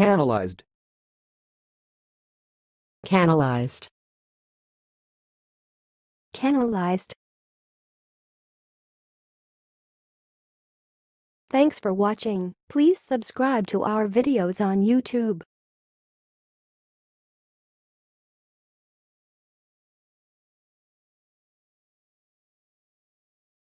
Canalized. Canalized. Canalized. Thanks for watching. Please subscribe to our videos on YouTube.